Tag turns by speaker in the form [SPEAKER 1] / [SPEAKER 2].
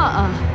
[SPEAKER 1] 嗯。嗯